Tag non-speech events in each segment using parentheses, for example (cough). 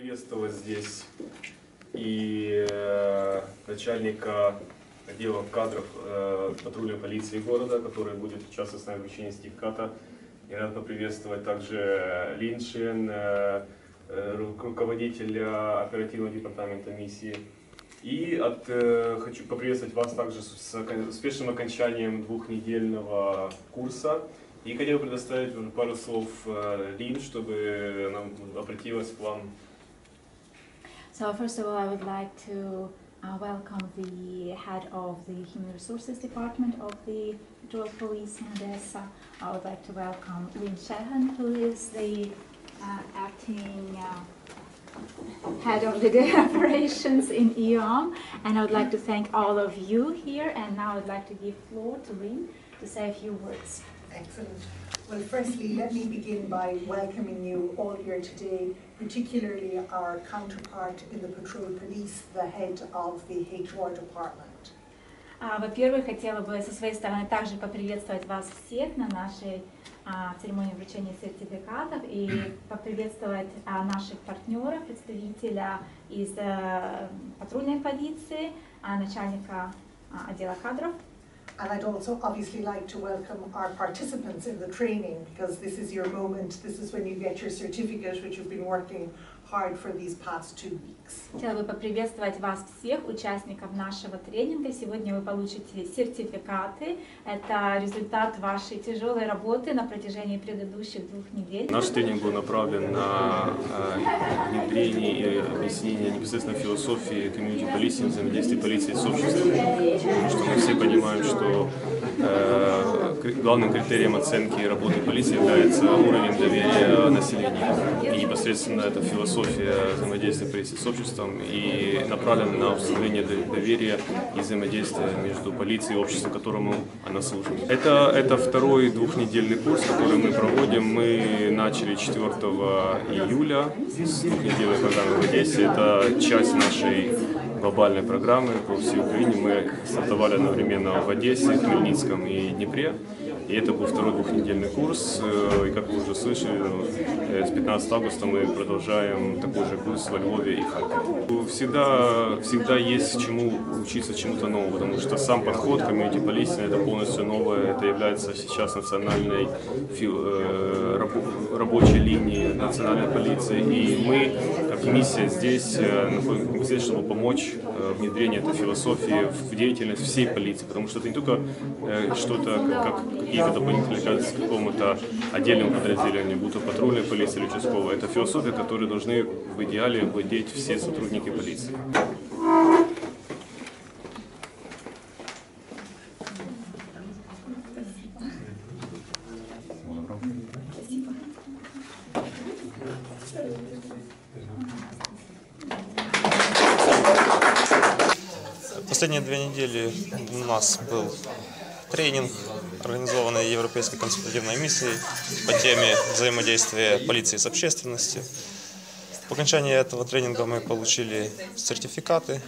Приветствовать здесь и э, начальника отдела кадров э, патрульной полиции города, который будет участвовать с нами в вручении сертификата. И рад поприветствовать также Линшин, э, э, ру- руководителя оперативного департамента миссии. И от, э, хочу поприветствовать вас также с, успешным окончанием двухнедельного курса. И хотел предоставить пару слов Лин, чтобы она обратилась к вам So first of all, I would like to uh, welcome the head of the Human Resources Department of the Patrol Police in Odessa. I would like to welcome Lynn Shehan, who is the uh, acting uh, head of the (laughs) operations in EOM. And I would like to thank all of you here. And now I'd like to give floor to Lynn to say a few words. Excellent. Well, firstly, let me begin by welcoming you all here today, particularly our counterpart in the Patrol Police, the head of the HR department. А, Во-первых, хотела бы со своей стороны также поприветствовать вас всех на нашей а, церемонии вручения сертификатов и (clears throat) поприветствовать а, наших партнеров, представителя из э, патрульной полиции, а, начальника а, отдела кадров. And I'd also obviously like to welcome our participants in the training because this is your moment, this is when you get your certificate, which you've been working hard for these past two weeks. Хотела бы поприветствовать вас всех, участников нашего тренинга. Сегодня вы получите сертификаты. Это результат вашей тяжелой работы на протяжении предыдущих двух недель. Наш тренинг был направлен на э, внедрение и объяснение непосредственно философии комьюнити полиции, взаимодействия полиции с обществом. Потому что мы все понимаем, что э, кри- главным критерием оценки работы полиции является уровень доверия населения. И непосредственно эта философия взаимодействия полиции с обществом и направлена на установление до- доверия и взаимодействия между полицией и обществом, которому она служит. Это, это второй двухнедельный курс, который мы проводим. Мы начали 4 июля с двухнедельной программы в Одессе. Это часть нашей глобальной программы по всей Украине. Мы стартовали одновременно в Одессе, Хмельницком и Днепре. И это был второй двухнедельный курс. Э, И как вы уже слышали, ну, э, с 15 августа мы продолжаем такой же курс во Львове и Харькове. Всегда, всегда есть чему учиться чему-то новому, потому что сам подход комьюнити полиции это полностью новое. Это является сейчас национальной э, рабо- рабочей линией национальной полиции. И мы, как миссия здесь, находимся здесь, чтобы помочь внедрению этой философии в деятельность всей полиции, потому что это не только что-то, как, как какие-то дополнительные обязанности к какому-то отдельному подразделению, будь то патрульная полиция или участковая. Это философия, которой должны в идеале владеть все сотрудники полиции. Последние две недели у нас был тренинг, организованный Европейской консультативной миссией по теме взаимодействия полиции с общественностью. По окончании этого тренинга мы получили сертификаты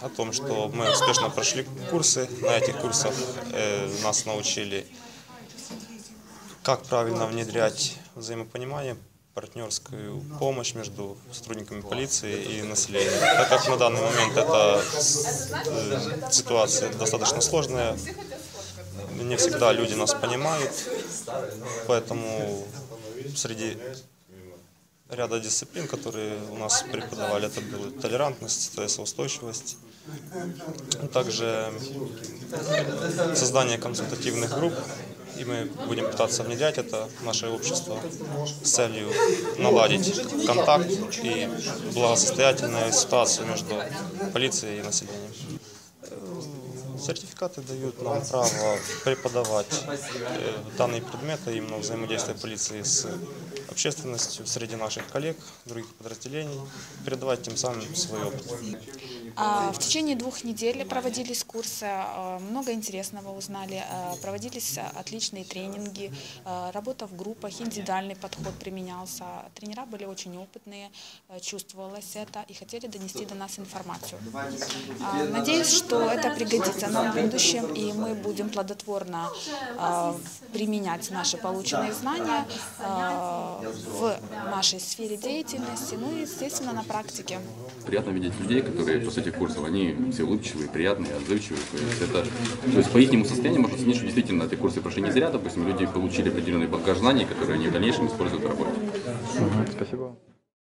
о том, что мы успешно прошли курсы. На этих курсах э, нас научили, как правильно внедрять взаимопонимание, партнерскую помощь между сотрудниками полиции и населением. Так как на данный момент эта э, ситуация достаточно сложная, не всегда люди нас понимают, поэтому среди ряда дисциплин, которые у нас преподавали, это была толерантность, стрессоустойчивость, также создание консультативных групп, и мы будем пытаться внедрять это в наше общество с целью наладить контакт и благосостоятельную ситуацию между полицией и населением. Сертификаты дают нам право преподавать э, данные предметы, именно взаимодействие полиции с общественностью среди наших коллег, других подразделений, передавать тем самым свой опыт. А, В течение двух недель проводились курсы, а, много интересного узнали, а, проводились отличные тренинги, работа в группах, индивидуальный подход применялся. Тренера были очень опытные, чувствовалось это и хотели донести до нас информацию. Надеюсь, что это пригодится в будущем, и мы будем плодотворно э, применять наши полученные знания э, в нашей сфере деятельности, ну и, естественно, на практике. Приятно видеть людей, которые после этих курсов, они все улыбчивые, приятные, отзывчивые. То есть, это, то есть по их состоянию можно оценить, что действительно эти курсы прошли не зря. Допустим, люди получили определенный багаж знаний, которые они в дальнейшем используют в работе. Спасибо.